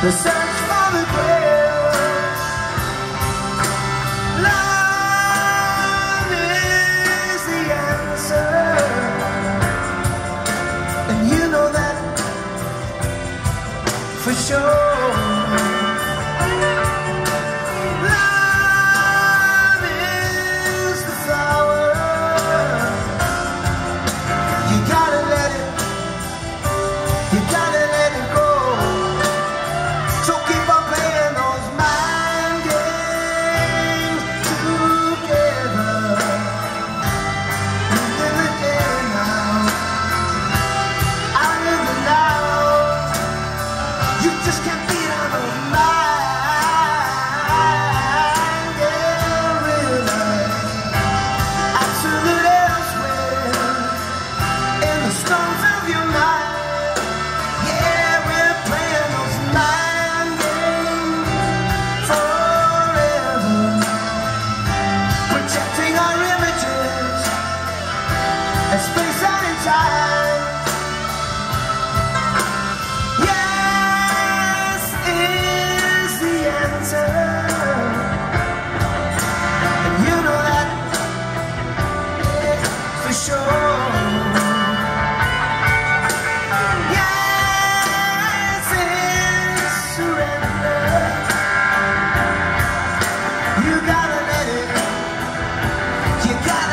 The search for the Love is the answer. And you know that for sure. You got